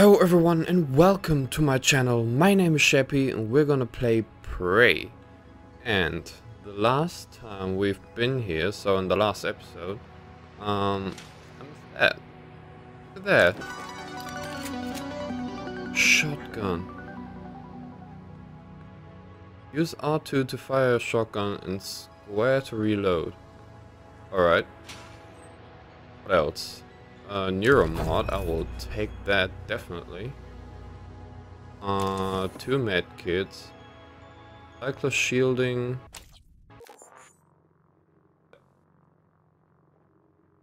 Hello everyone and welcome to my channel. My name is Shepi and we're gonna play Prey. And the last time we've been here, so in the last episode, um, at that. Shotgun. Use R2 to fire a shotgun and square to reload. Alright. What else? Uh, Neuromod, I will take that definitely. Uh, two med kits. Cycler shielding.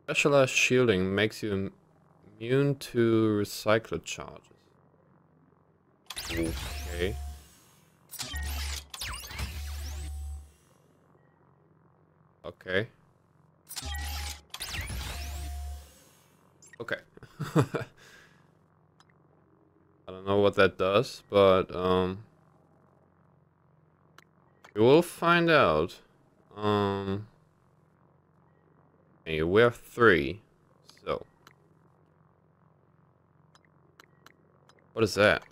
Specialized shielding makes you immune to recycler charges. Okay. Okay. Okay. I don't know what that does, but um we will find out. Um okay, we have three. So what is that?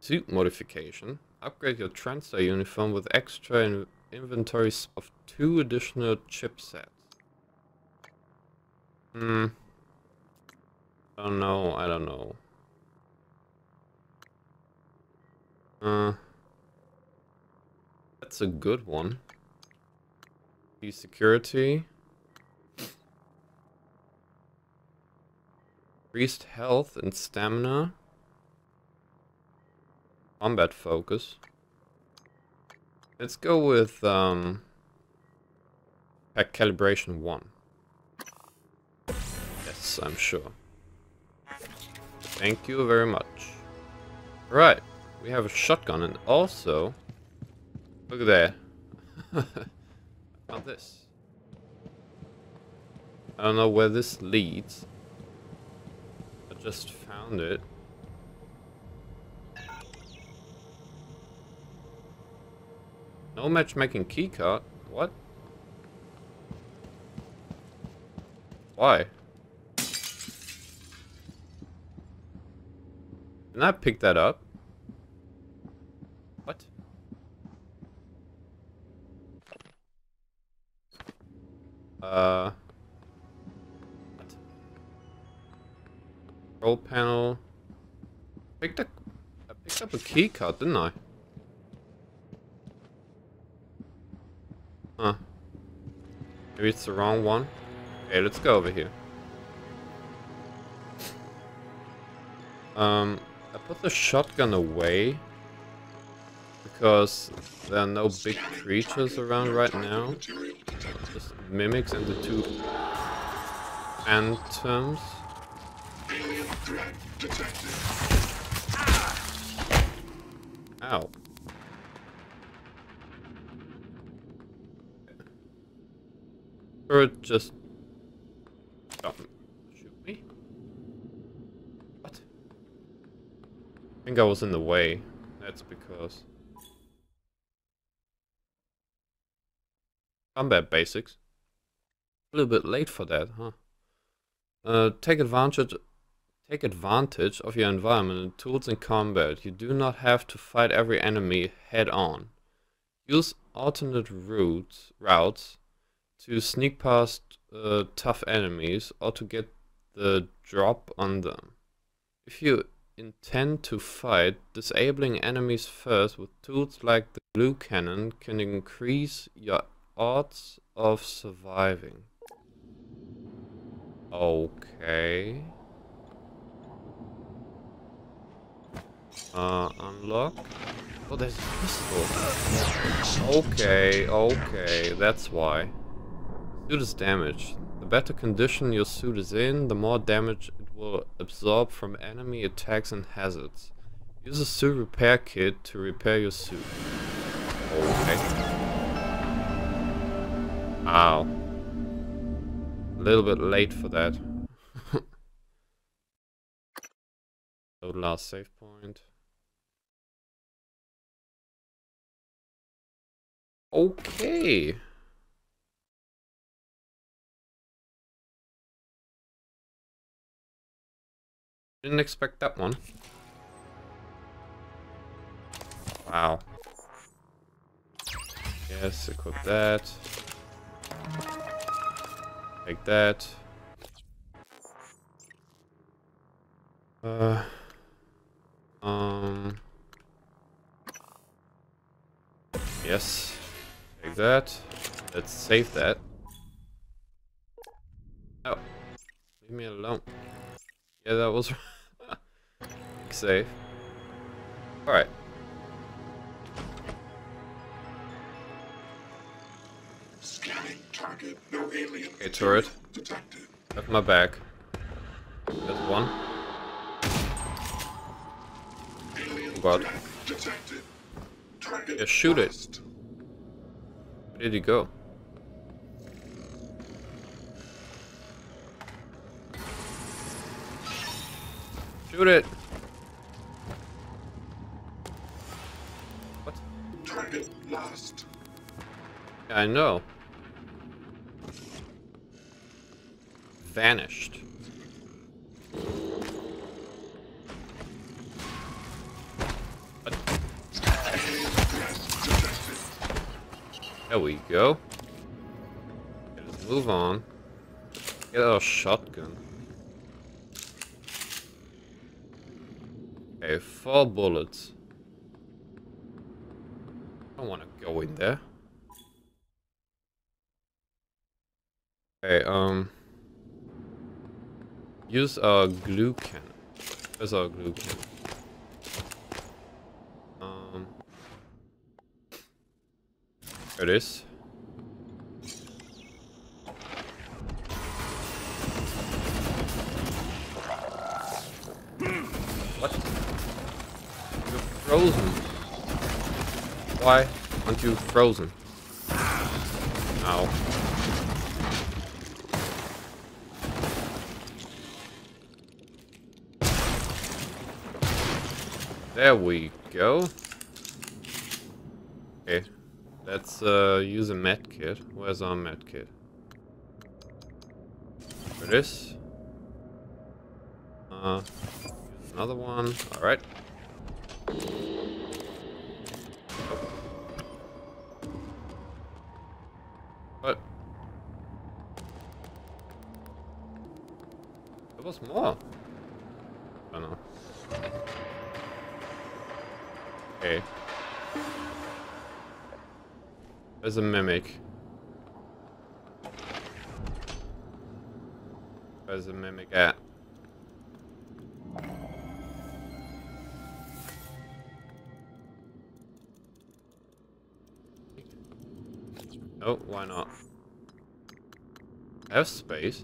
Suit modification. Upgrade your Transtar uniform with extra in inventories of two additional chipsets. Hmm. I don't know, I don't know. Uh. That's a good one. E security. Increased health and stamina. Combat focus. Let's go with um pack calibration 1. I'm sure. Thank you very much. Right, we have a shotgun and also look at that. Found this. I don't know where this leads. I just found it. No matchmaking keycard? What? Why? Didn't I pick that up? What? Uh... What? Control panel... Picked a, I picked up a key card, didn't I? Huh. Maybe it's the wrong one? Okay, let's go over here. Um, put the shotgun away because there are no big creatures around right now. Just mimics and the two phantoms. Ow. Or just shoot me? What? I think I was in the way. That's because combat basics. A little bit late for that, huh? Uh, take advantage take advantage of your environment and tools in combat. You do not have to fight every enemy head on. Use alternate routes routes to sneak past uh, tough enemies or to get the drop on them. If you intend to fight, disabling enemies first with tools like the glue cannon can increase your odds of surviving. Okay. Uh, unlock. Oh, there's a pistol. Okay, okay, that's why. Suit is damaged. The better condition your suit is in, the more damage it will absorb from enemy attacks and hazards. Use a suit repair kit to repair your suit. Okay. Ow. A little bit late for that. so last save point. Okay. Didn't expect that one. Wow. Yes, equip that. Take that. Uh, um. Yes. Take that. Let's save that. Oh. Leave me alone. Yeah, that was save. Alright. Scanning target. No alien. Okay, turret. Detected. Have my back. There's one. Alien Oh god. detected. Target. Yeah, shoot it. Where did he go? Shoot it! Lost. I know. Vanished. There we go. Move on. Get our shotgun. Okay, four bullets. I don't want to go in there. Okay, um... Use a glue cannon. Where's our glue cannon? Um... There it is. What? You're frozen. Why aren't you frozen? Ow. There we go. Okay, let's uh, use a med kit. Where's our med kit? There it is. Uh, another one. All What? There was more. I don't know. Okay. There's a mimic. There's a mimic at? Have space.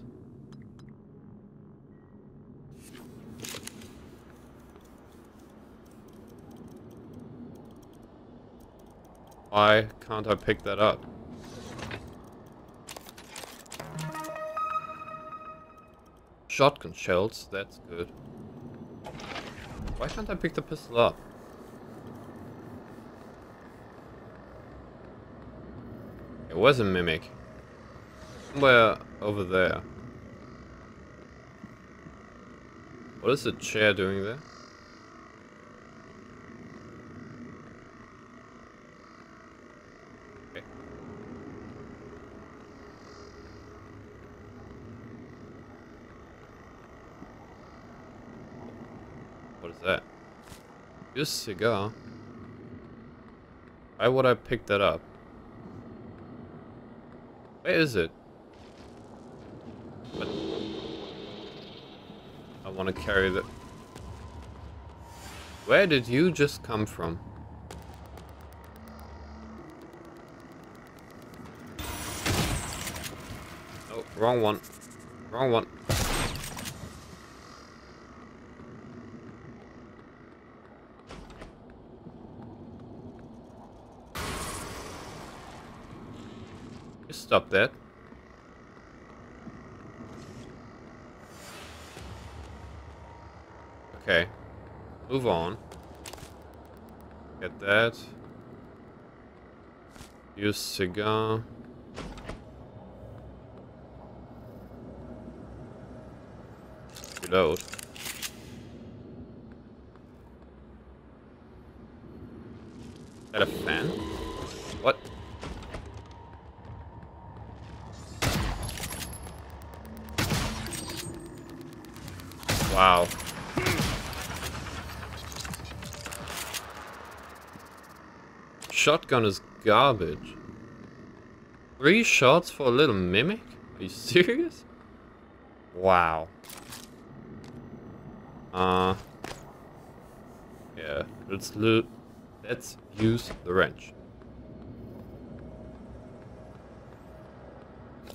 Why can't I pick that up? Shotgun shells, that's good. Why can't I pick the pistol up? It was a mimic. Somewhere over there. What is the chair doing there? Okay. What is that? Use cigar. Why would I pick that up? Where is it? Carry the... Where did you just come from? Oh, wrong one. Wrong one. Stop that. Move on. Get that. Use cigar. Reload. Is that a fan? Shotgun is garbage. Three shots for a little mimic? Are you serious? Wow. Uh. Yeah, let's loot. Let's use the wrench.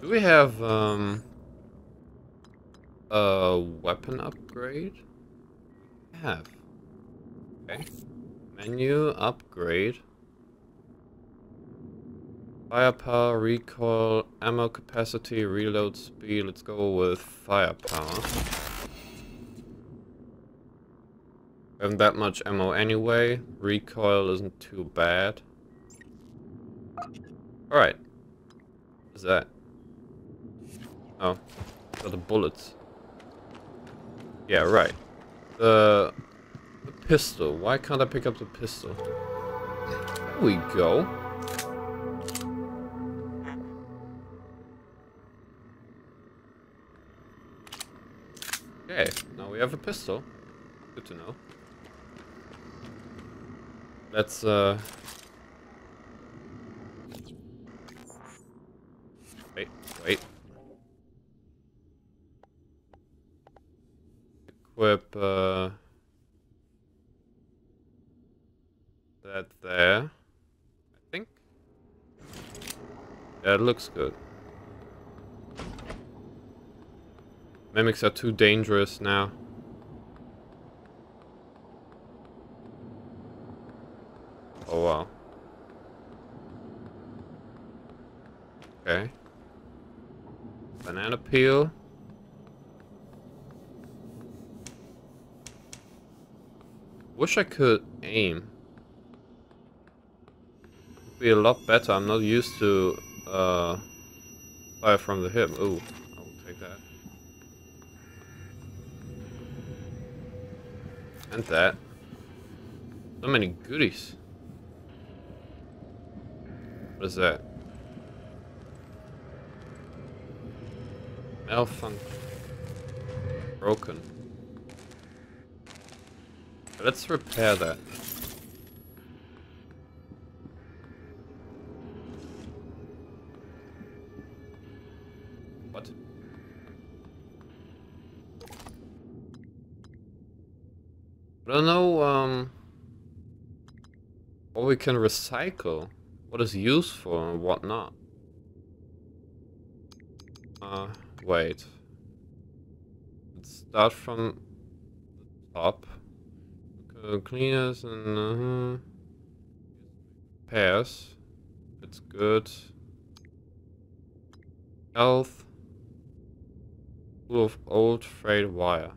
Do we have um a weapon upgrade? We have. Okay. Menu upgrade. Firepower, recoil, ammo capacity, reload speed. Let's go with firepower. We haven't that much ammo anyway. Recoil isn't too bad. Alright. What is that? Oh. Got the bullets. Yeah, right. The, the pistol. Why can't I pick up the pistol? There we go. We have a pistol. Good to know. Let's, uh... Wait, wait. Equip, uh... That there. I think. That looks good. Mimics are too dangerous now. Oh wow. Okay. Banana peel. Wish I could aim. Be a lot better. I'm not used to uh, fire from the hip. Ooh, I will take that. And that. So many goodies. What is that? Malfunction. Broken. Let's repair that. What? I don't know, um... What we can recycle. What is useful and what not. Uh, wait. Let's start from the top. Uh, cleaners and uh -huh. pairs. It's good. Health. Full of old frayed wire.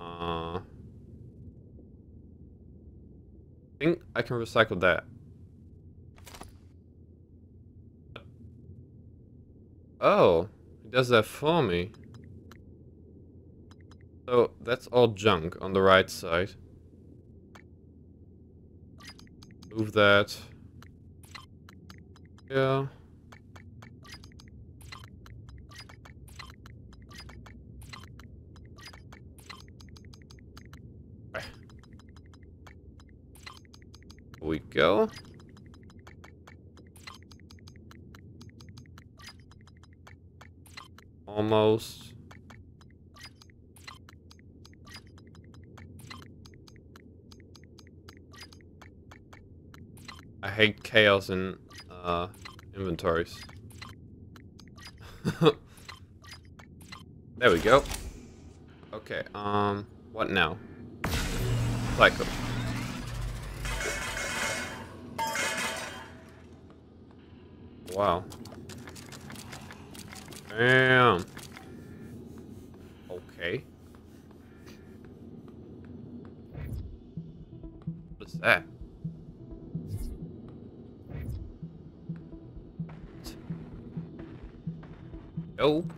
Uh, I think I can recycle that. Oh, it does that for me. So that's all junk on the right side. Move that. Yeah. We go. Almost. I hate chaos in uh, inventories. there we go. Okay, um, what now? Cycle. Wow. Damn. Okay. What is that? Nope.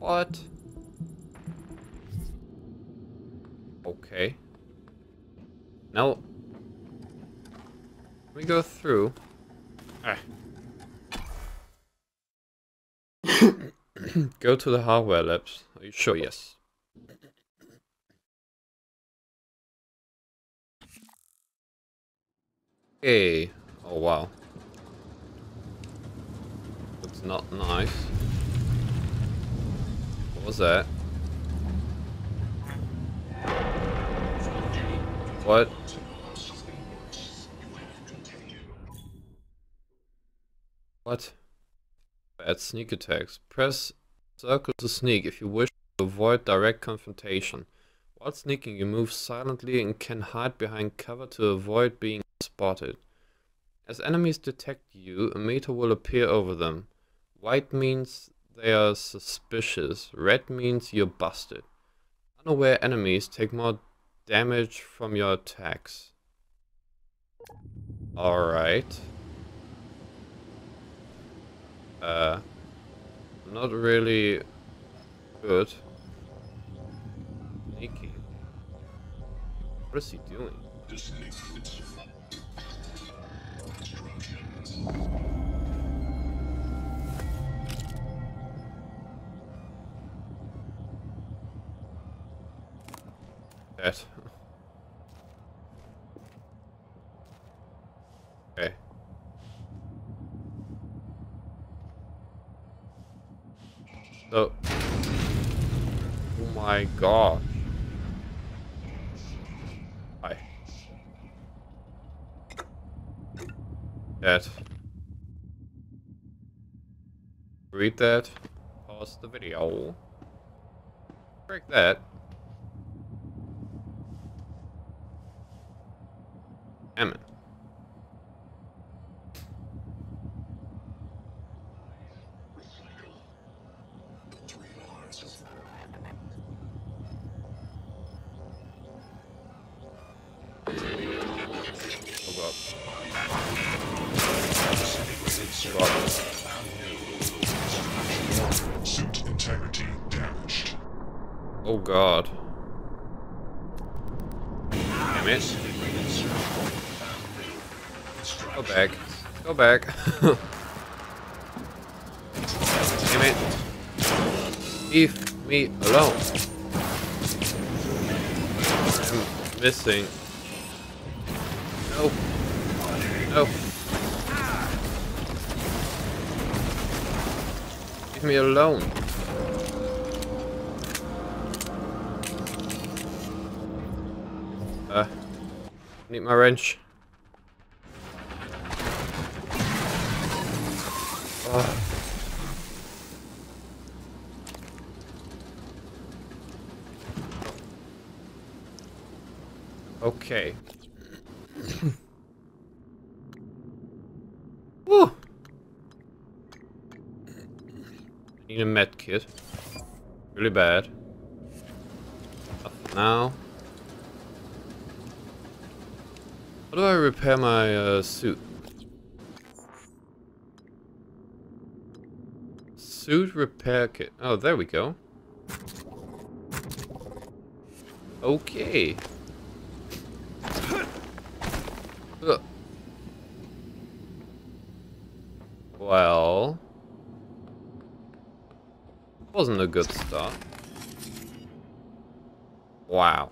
What? Okay. Now, we go through. Ah. Go to the hardware labs. Are you sure? Yes. Okay. Oh wow. Looks not nice. What was that? What? What? Bad sneak attacks. Press circle to sneak if you wish to avoid direct confrontation. While sneaking, you move silently and can hide behind cover to avoid being spotted. As enemies detect you, a meter will appear over them. White means they are suspicious, red means you're busted. Unaware enemies take more damage from your attacks. Alright. Uh, not really good. Sneaky. What is he doing? That. okay. So. Oh my gosh. Hi. That. Read that. Pause the video. Break that. Damn it. Damn it. Leave me alone. I'm missing. No. No. Leave me alone. Uh, need my wrench. Ugh. Okay. Woo! Need a med kit. Really bad. Now. How do I repair my uh, suit? Suit repair kit. Oh, there we go. Okay. Ugh. Well. Wasn't a good start. Wow.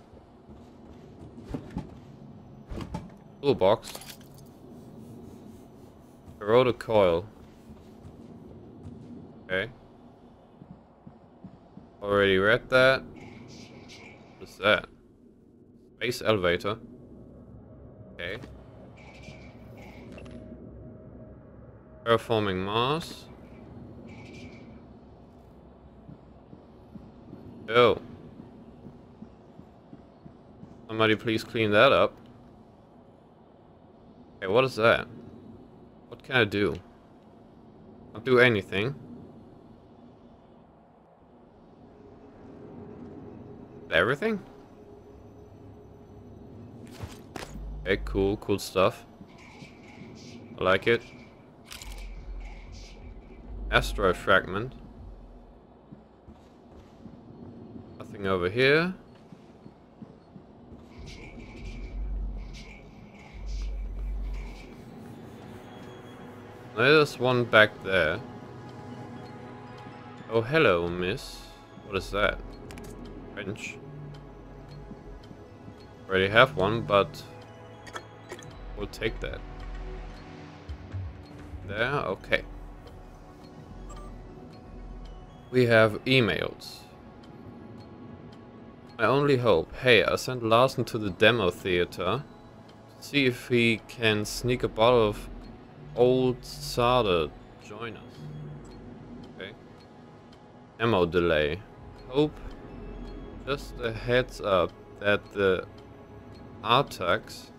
Toolbox. Corroded coil. Okay. Already read that. What's that? Space elevator. Okay. Terraforming Mars. Oh. Somebody please clean that up. Okay, what is that? What can I do? I'll do anything. Everything? Okay, cool, cool stuff. I like it. Astro fragment. Nothing over here. There's one back there. Oh, hello, miss. What is that? French. Already have one, but we'll take that. There, okay. We have emails. I only hope. Hey, I sent Larson to the demo theater. To see if he can sneak a bottle of old Sada join us. Okay. Ammo delay. Hope. Just a heads up that the Artax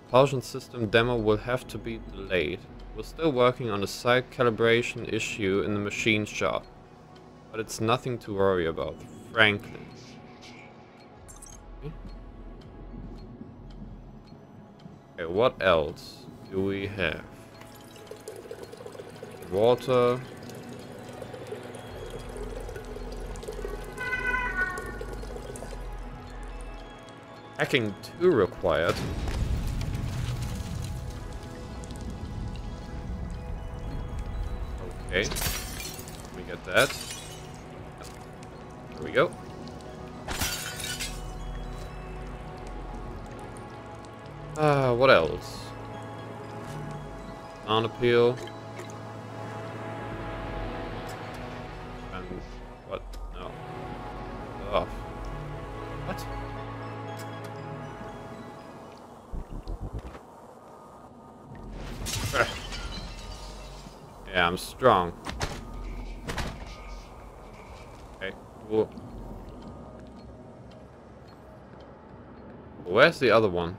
propulsion system demo will have to be delayed. We're still working on a site calibration issue in the machine shop. But it's nothing to worry about, frankly. Okay, what else do we have? Water. Hacking 2 required. Okay. Let me get that. Go. Ah, uh, what else? On appeal. And what? No. Off. What? yeah, I'm strong. Okay, cool. Where's the other one?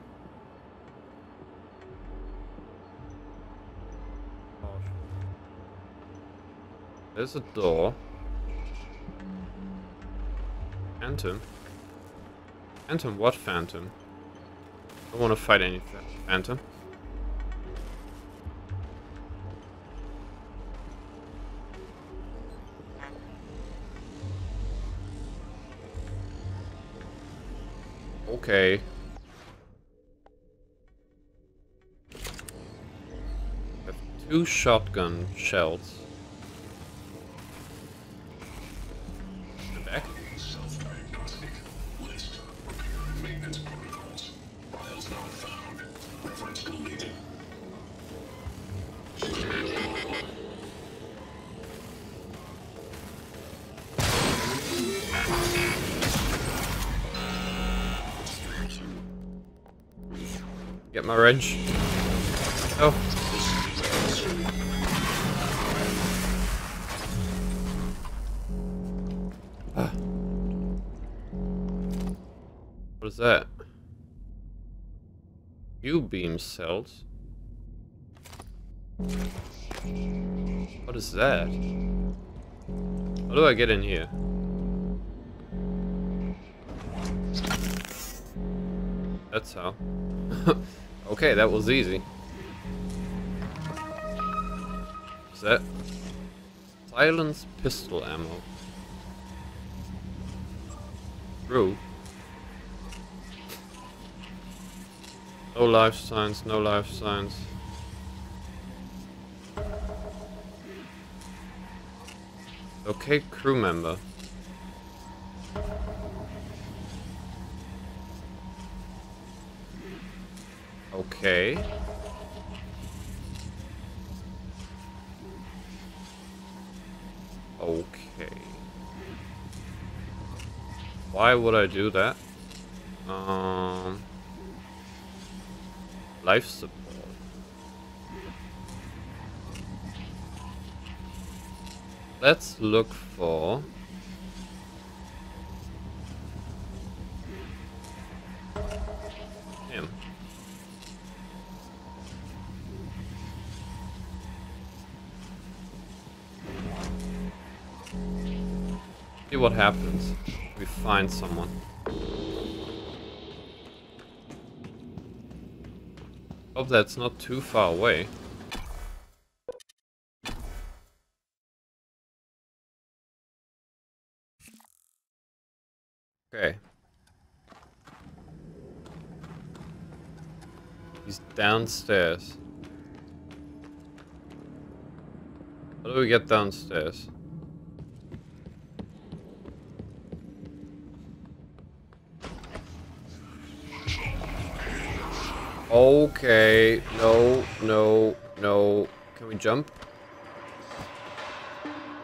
There's a door. Phantom? Phantom? What phantom? I don't want to fight any phantom. Okay. Two shotgun shells. What is that? Q-Beam cells? What is that? How do I get in here? That's how. Okay, that was easy. Is that silence pistol ammo? True. No life signs, no life signs. Okay, crew member. Okay. Okay. Why would I do that? Um, life support. Let's look for him. See what happens we find someone. Hope that's not too far away. Okay. He's downstairs. How do we get downstairs? Okay, no, no, no. Can we jump?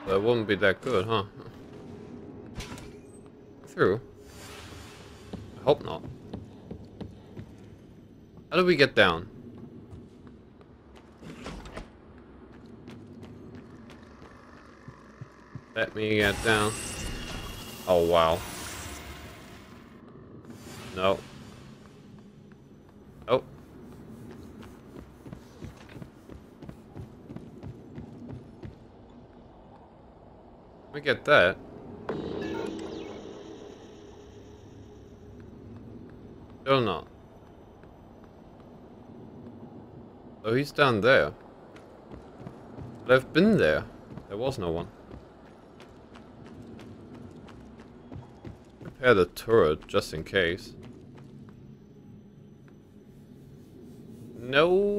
That wouldn't be that good, huh? Through? I hope not. How do we get down? Let me get down. Oh, wow. No. Oh. Let me get that. Still not. Oh, he's down there. But I've been there. There was no one. Prepare the turret, just in case. No!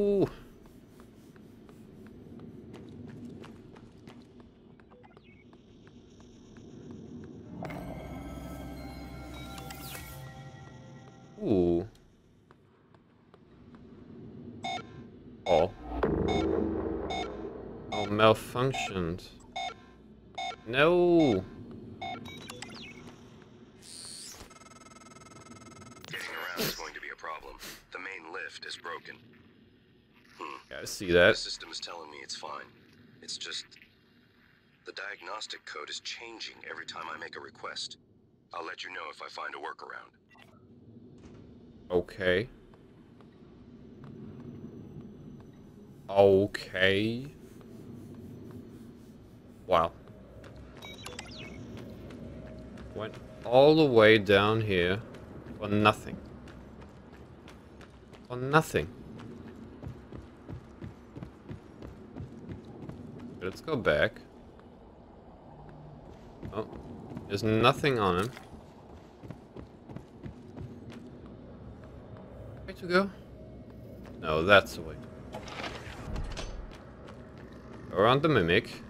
Oh, malfunctioned. No! Getting around is going to be a problem. The main lift is broken. Hmm. Yeah, I see that. The system is telling me it's fine. It's just... The diagnostic code is changing every time I make a request. I'll let you know if I find a workaround. Okay. Okay. Wow. Went all the way down here for nothing. For nothing. Let's go back. Oh, there's nothing on him. Way to go? No, that's the way. Around the mimic.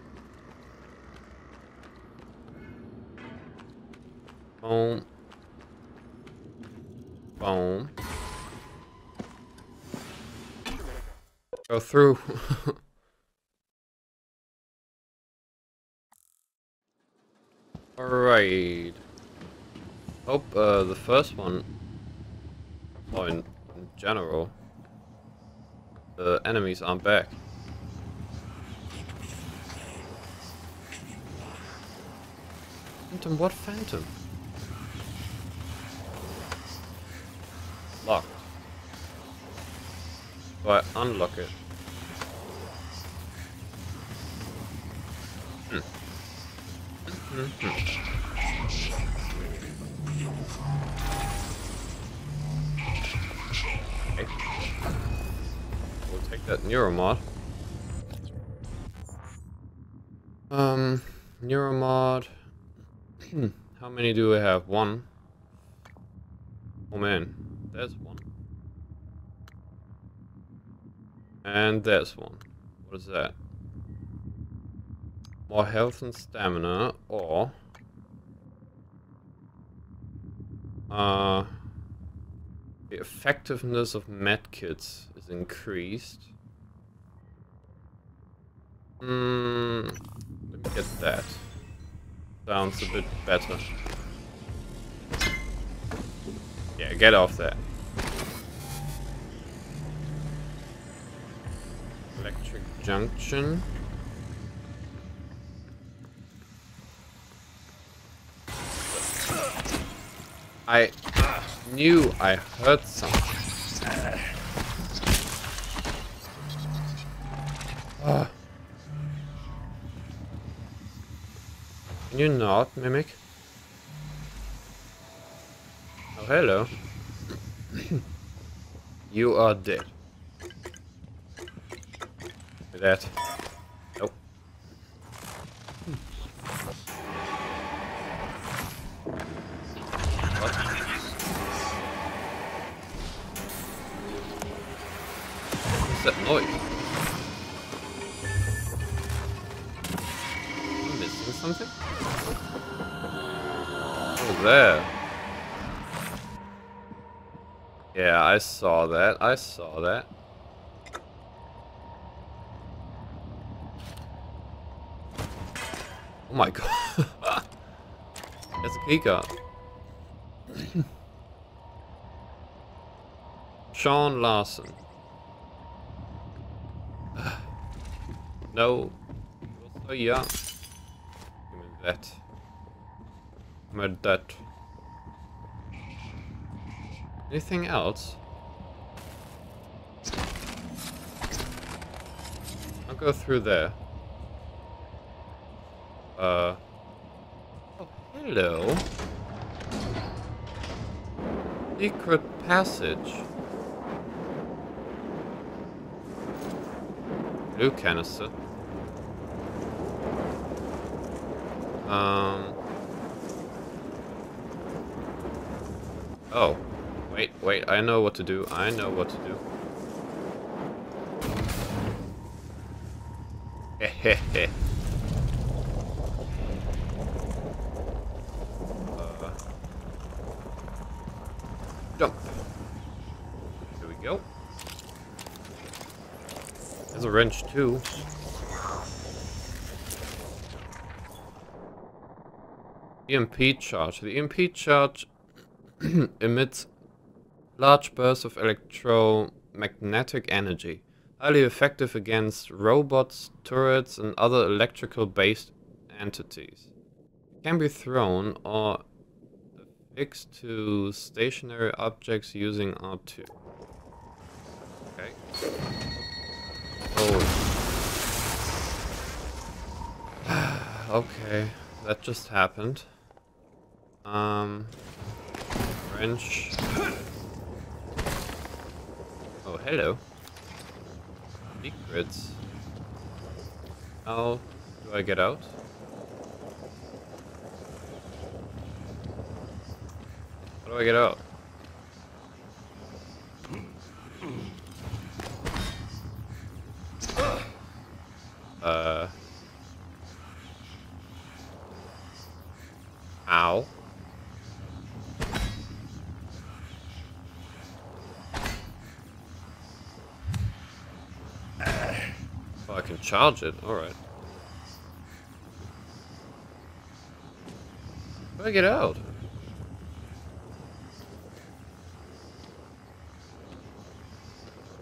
Boom. Boom. Go through. Alright. Hope uh, the first one, or in, in general, the enemies aren't back. Phantom? What phantom? Do unlock it? Hmm. Hmm, hmm. Okay. We'll take that neuromod. Um, neuromod. Hmm, How many do we have? One. Oh man, there's one. And there's one. What is that? More health and stamina, or... Uh... The effectiveness of medkits is increased. Hmm... Let me get that. Sounds a bit better. Yeah, get off that. Electric junction. I knew I heard something. Ah. Can you not, Mimic? Oh, hello. you are dead. At that. Nope. What? What's that noise? Missing something? Oh, there. Yeah, I saw that. I saw that. Oh my god. That's a keycard. Sean Larson. no. You're so young. Give me that. Give me that. Anything else? I'll go through there. Uh. Oh, hello. Secret passage. Blue canister. Um. Oh. Wait, wait, I know what to do. I know what to do. Hehehe. uh, jump. Here we go. There's a wrench too. EMP charge. The EMP charge emits large bursts of electromagnetic energy, highly effective against robots, turrets, and other electrical-based entities. It can be thrown or affixed to stationary objects using R2. Okay. Oh. okay, that just happened. Um, wrench. Oh, hello. Secrets. How do I get out? How do I get out? Uh. Ow. Oh, I can charge it. Alright. How do I get out?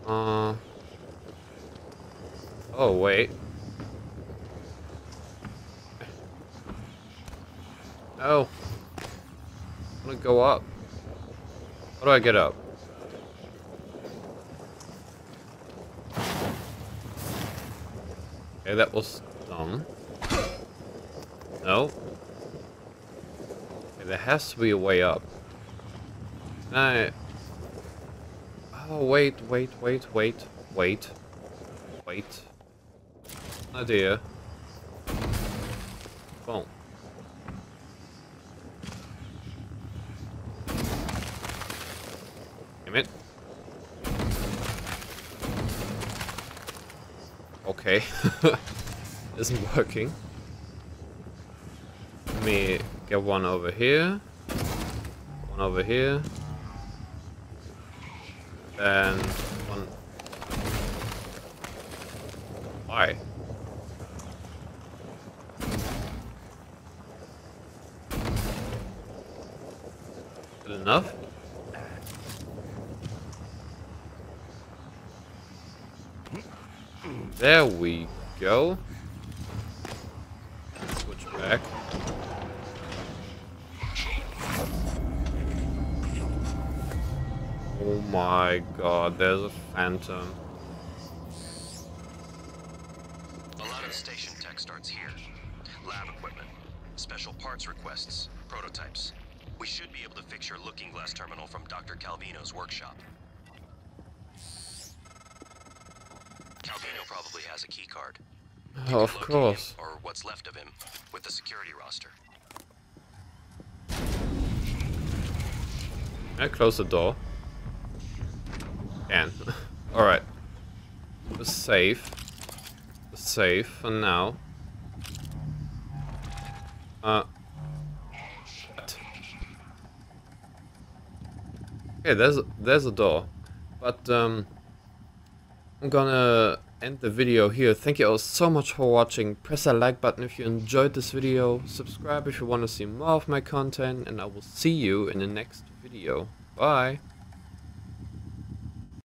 Uh. Oh, wait. Oh. I want to go up. How do I get up? Okay, that was dumb. No. Okay, there has to be a way up. No. Oh, wait, wait, wait, wait, wait, wait. Idea. Isn't working. Let me get one over here. One over here. And one... Why? Good enough? There we go. Switch back. Oh my god, there's a phantom. A lot of the station tech starts here. Lab equipment, special parts requests, prototypes. We should be able to fix your looking glass terminal from Dr. Calvino's workshop. Calvino probably has a key card. Oh, of course. or what's left of him, with the security roster. I close the door? Can. Alright. The safe for now. Uh. Okay, there's there's a door, but um, I'm gonna end the video here. Thank you all so much for watching. Press that like button if you enjoyed this video. Subscribe if you want to see more of my content, and I will see you in the next video. Bye.